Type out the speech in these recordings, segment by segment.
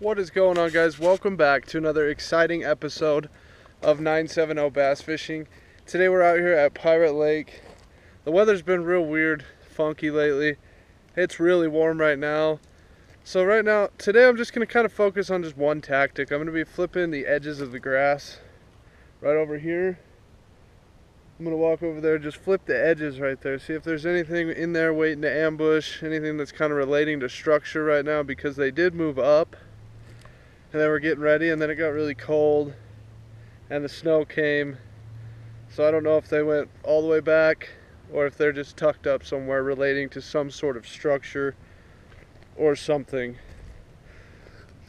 What is going on, guys? Welcome back to another exciting episode of 970 Bass Fishing. Today we're out here at Pirate Lake. The weather's been real weird, funky lately. It's really warm right now. So right now, today I'm just going to kind of focus on just one tactic. I'm going to be flipping the edges of the grass right over here. I'm going to walk over there, just flip the edges right there. See if there's anything in there waiting to ambush, anything that's kind of relating to structure right now because they did move up and then we're getting ready and then it got really cold and the snow came. So I don't know if they went all the way back or if they're just tucked up somewhere relating to some sort of structure or something.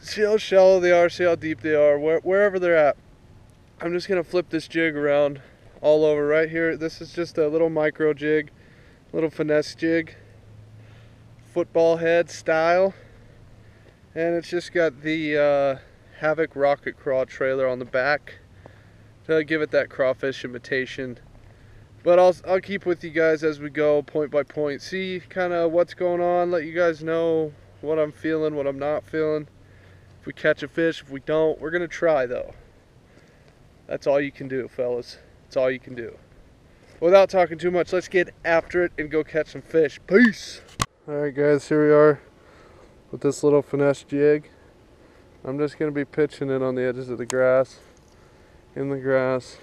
See how shallow they are see how deep they are where, wherever they're at. I'm just gonna flip this jig around all over right here. This is just a little micro jig little finesse jig. Football head style and it's just got the uh, Havoc Rocket Craw trailer on the back to give it that crawfish imitation. But I'll, I'll keep with you guys as we go point by point, see kind of what's going on, let you guys know what I'm feeling, what I'm not feeling. If we catch a fish, if we don't, we're going to try though. That's all you can do, fellas. That's all you can do. Without talking too much, let's get after it and go catch some fish. Peace! Alright guys, here we are with this little finesse jig. I'm just going to be pitching it on the edges of the grass, in the grass,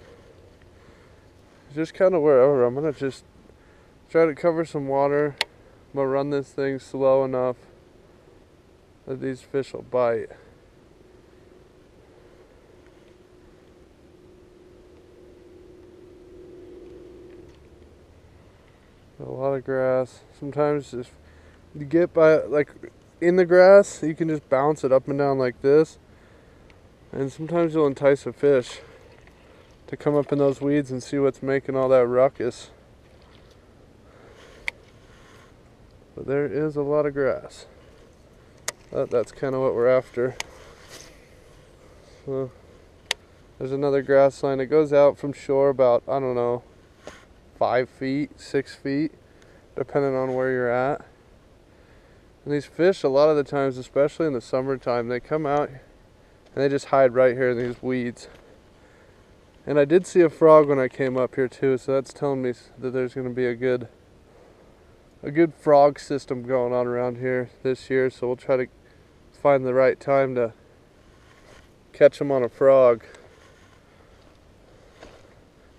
just kind of wherever. I'm going to just try to cover some water. I'm going to run this thing slow enough that these fish will bite. A lot of grass. Sometimes if you get by like in the grass, you can just bounce it up and down like this. And sometimes you'll entice a fish to come up in those weeds and see what's making all that ruckus. But there is a lot of grass. That, that's kind of what we're after. So, there's another grass line. It goes out from shore about, I don't know, five feet, six feet, depending on where you're at. And these fish, a lot of the times, especially in the summertime, they come out and they just hide right here in these weeds. And I did see a frog when I came up here too, so that's telling me that there's going to be a good a good frog system going on around here this year, so we'll try to find the right time to catch them on a frog.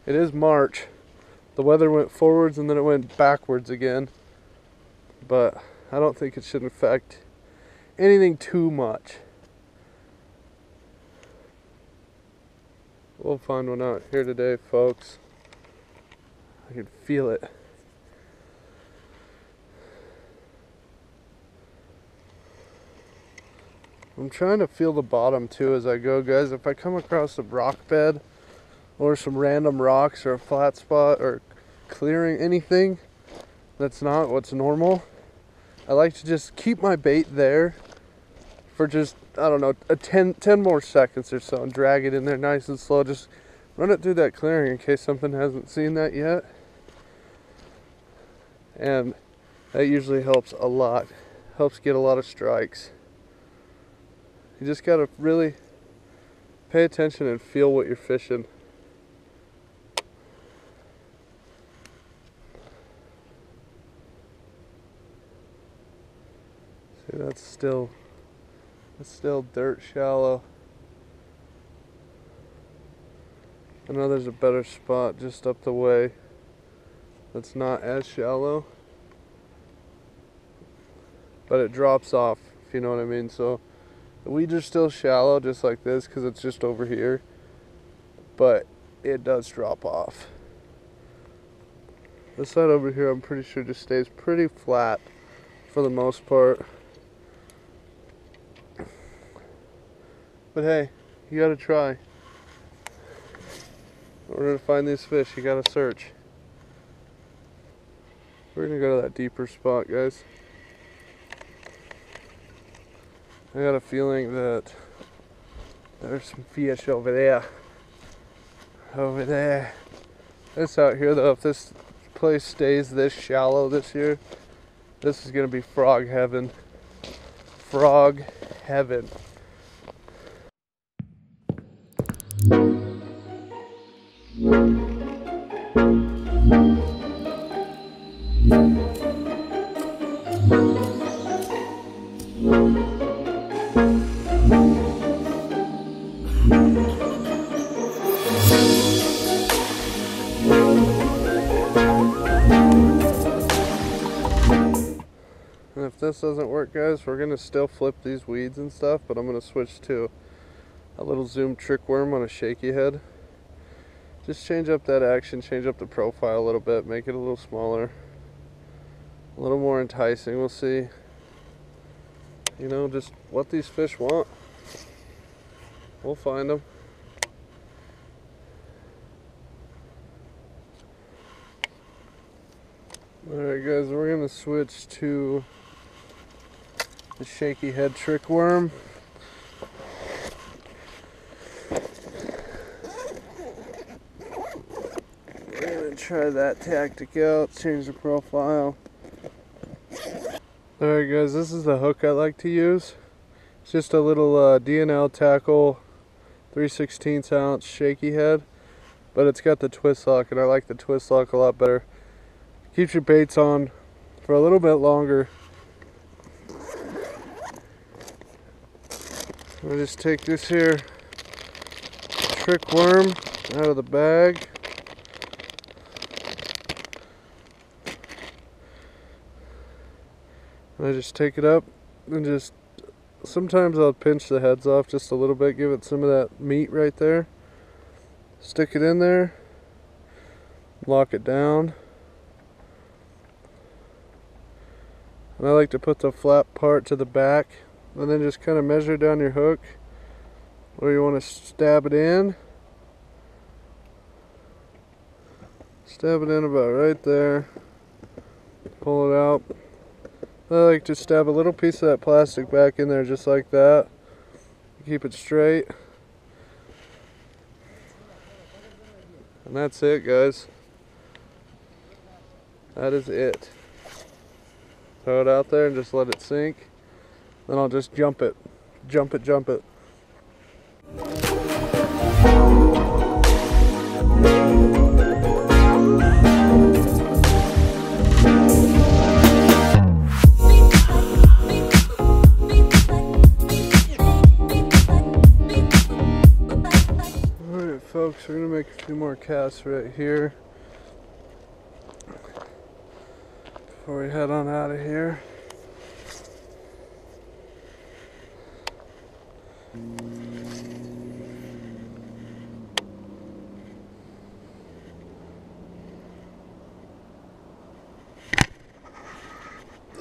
It is March. The weather went forwards and then it went backwards again. But I don't think it should affect anything too much. We'll find one out here today, folks. I can feel it. I'm trying to feel the bottom too as I go, guys. If I come across a rock bed or some random rocks or a flat spot or clearing anything that's not what's normal, I like to just keep my bait there for just, I don't know, a 10, 10 more seconds or so and drag it in there nice and slow. Just run it through that clearing in case something hasn't seen that yet. And that usually helps a lot. Helps get a lot of strikes. You just gotta really pay attention and feel what you're fishing. See, that's still, that's still dirt shallow. I know there's a better spot just up the way that's not as shallow. But it drops off, if you know what I mean. So the weeds are still shallow just like this because it's just over here. But it does drop off. This side over here I'm pretty sure just stays pretty flat for the most part. But hey, you gotta try. In order to find these fish, you gotta search. We're gonna go to that deeper spot, guys. I got a feeling that there's some fish over there. Over there. This out here though, if this place stays this shallow this year, this is gonna be frog heaven. Frog heaven. This doesn't work, guys, we're to still flip these weeds and stuff, but I'm to switch to a little zoom trick worm on a shaky head. Just change up that action, change up the profile a little bit, make it a little smaller, a little more enticing. We'll see, you know, just what these fish want. We'll find them. Alright guys, we're going to switch to the shaky head trick worm. We're to try that tactic out, change the profile. Alright guys, this is the hook I like to use. It's just a little uh, D&L tackle 3 16 ounce shaky head, but it's got the twist lock and I like the twist lock a lot better. Keeps your baits on for a little bit longer. I just take this here trick worm out of the bag. I just take it up and just sometimes I'll pinch the heads off just a little bit, give it some of that meat right there. Stick it in there, lock it down. And I like to put the flat part to the back and then just kind of measure down your hook where you want to stab it in. Stab it in about right there. Pull it out. I like to stab a little piece of that plastic back in there just like that. Keep it straight. And that's it guys. That is it. Throw it out there and just let it sink. Then I'll just jump it. Jump it, jump it. Folks, we're to make a few more casts right here. Before we head on out of here.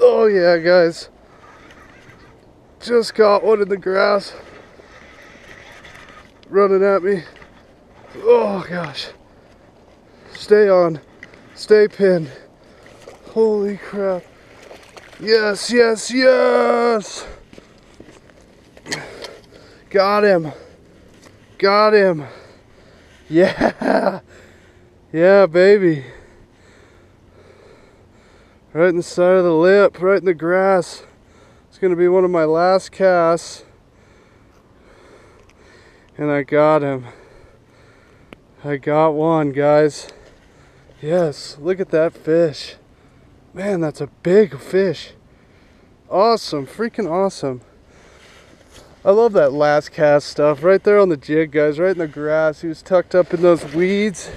Oh yeah guys, just caught one in the grass running at me. Oh gosh. Stay on. Stay pinned. Holy crap. Yes, yes, yes. Got him. Got him. Yeah. Yeah, baby. Right in the side of the lip, right in the grass. It's going to be one of my last casts. And I got him. I got one, guys. Yes, look at that fish. Man, that's a big fish. Awesome, freaking awesome. I love that last cast stuff. Right there on the jig, guys, right in the grass. He was tucked up in those weeds.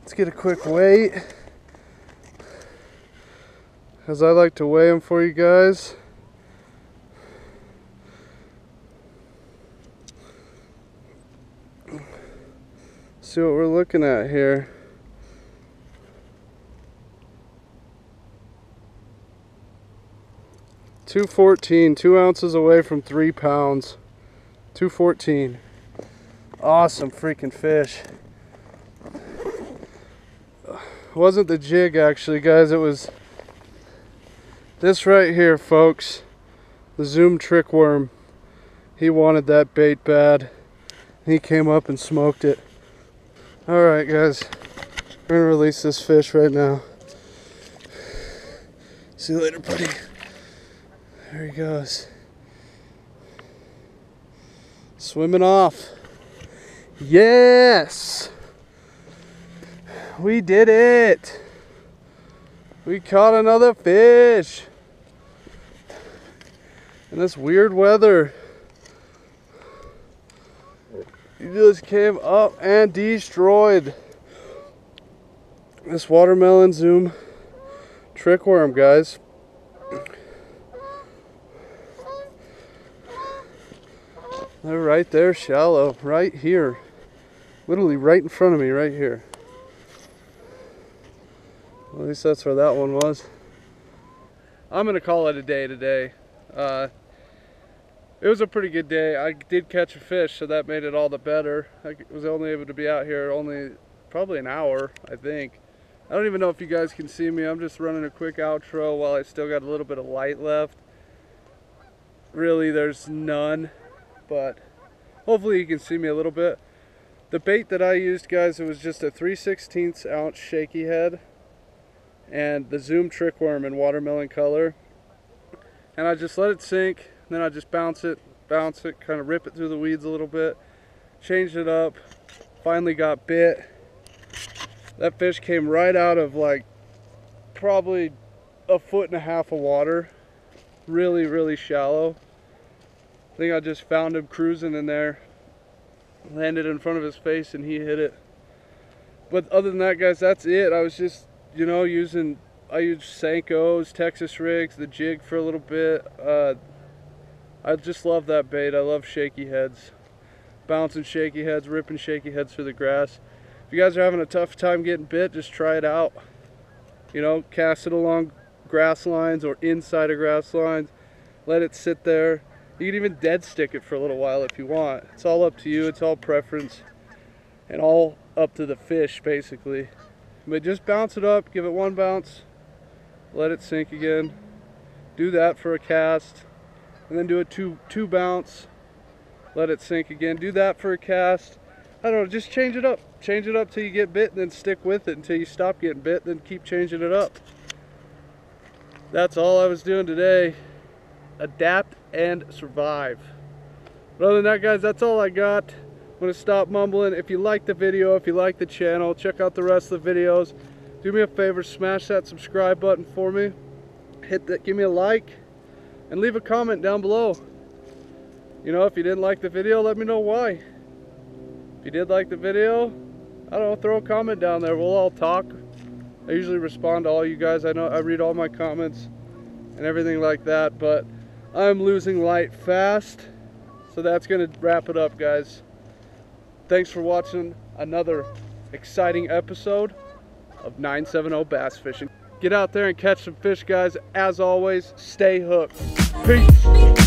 Let's get a quick weight. As I like to weigh them for you guys. see what we're looking at here. Two fourteen, two ounces away from three pounds. Two fourteen. Awesome freaking fish. wasn't the jig actually, guys. It was this right here, folks. The Zoom trick worm. He wanted that bait bad. He came up and smoked it. Alright guys, we're gonna release this fish right now. See you later, buddy. There he goes. Swimming off. Yes! We did it! We caught another fish! In this weird weather. He just came up and destroyed this watermelon zoom trick worm, guys. They're right there, shallow, right here. Literally right in front of me, right here. At least that's where that one was. I'm gonna call it a day today. Uh, it was a pretty good day. I did catch a fish, so that made it all the better. I was only able to be out here only probably an hour, I think. I don't even know if you guys can see me. I'm just running a quick outro while I still got a little bit of light left. Really, there's none, but hopefully you can see me a little bit. The bait that I used, guys, it was just a 3 16 ounce shaky head and the Zoom trick worm in watermelon color. And I just let it sink, then I just bounce it, bounce it, kind of rip it through the weeds a little bit, changed it up, finally got bit. That fish came right out of like probably a foot and a half of water. Really, really shallow. I think I just found him cruising in there. Landed in front of his face and he hit it. But other than that, guys, that's it. I was just you know, using, I used Senkos, Texas rigs, the jig for a little bit. Uh, I just love that bait. I love shaky heads. Bouncing shaky heads, ripping shaky heads through the grass. If you guys are having a tough time getting bit, just try it out. You know, cast it along grass lines or inside of grass lines. Let it sit there. You can even dead stick it for a little while if you want. It's all up to you. It's all preference and all up to the fish basically. But just bounce it up, give it one bounce, let it sink again. Do that for a cast, and then do a two, two bounce, let it sink again. Do that for a cast. I don't know, just change it up. Change it up till you get bit, and then stick with it until you stop getting bit, then keep changing it up. That's all I was doing today. Adapt and survive. But other than that, guys, that's all I got. I'm going to stop mumbling. If you like the video, if you like the channel, check out the rest of the videos. Do me a favor, smash that subscribe button for me. Hit that, give me a like, and leave a comment down below. You know, if you didn't like the video, let me know why. If you did like the video, I don't know, throw a comment down there. We'll all talk. I usually respond to all you guys. I know I read all my comments and everything like that, but I'm losing light fast. So that's going to wrap it up, guys. Thanks for watching another exciting episode of 970 Bass Fishing. Get out there and catch some fish, guys. As always, stay hooked. Peace.